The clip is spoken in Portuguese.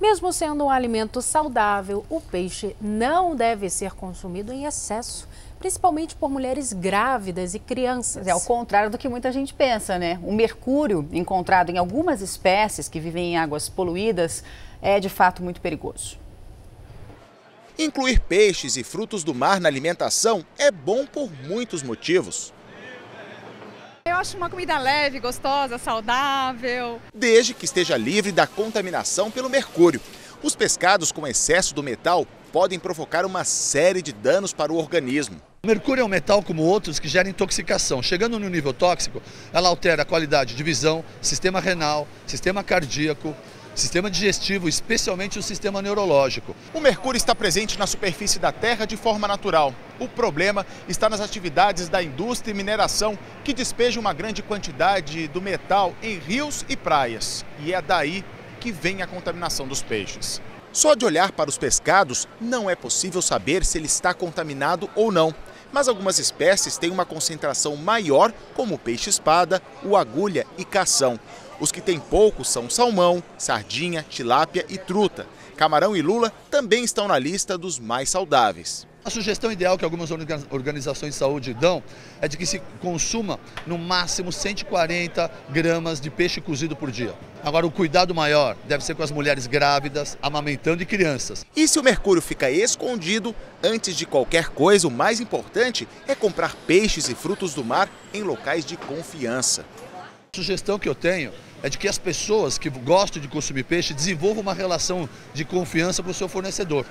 Mesmo sendo um alimento saudável, o peixe não deve ser consumido em excesso, principalmente por mulheres grávidas e crianças. É ao contrário do que muita gente pensa, né? O mercúrio encontrado em algumas espécies que vivem em águas poluídas é de fato muito perigoso. Incluir peixes e frutos do mar na alimentação é bom por muitos motivos. Eu acho uma comida leve, gostosa, saudável. Desde que esteja livre da contaminação pelo mercúrio. Os pescados com excesso do metal podem provocar uma série de danos para o organismo. O mercúrio é um metal como outros que gera intoxicação. Chegando no nível tóxico, ela altera a qualidade de visão, sistema renal, sistema cardíaco, sistema digestivo, especialmente o sistema neurológico. O mercúrio está presente na superfície da Terra de forma natural. O problema está nas atividades da indústria e mineração, que despejam uma grande quantidade do metal em rios e praias. E é daí que vem a contaminação dos peixes. Só de olhar para os pescados, não é possível saber se ele está contaminado ou não. Mas algumas espécies têm uma concentração maior, como o peixe-espada, o agulha e cação. Os que têm pouco são salmão, sardinha, tilápia e truta. Camarão e lula também estão na lista dos mais saudáveis. A sugestão ideal que algumas organizações de saúde dão é de que se consuma no máximo 140 gramas de peixe cozido por dia. Agora, o cuidado maior deve ser com as mulheres grávidas, amamentando e crianças. E se o mercúrio fica escondido, antes de qualquer coisa, o mais importante é comprar peixes e frutos do mar em locais de confiança. A sugestão que eu tenho é de que as pessoas que gostam de consumir peixe desenvolvam uma relação de confiança com o seu fornecedor.